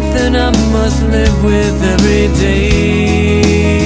something I must live with every day.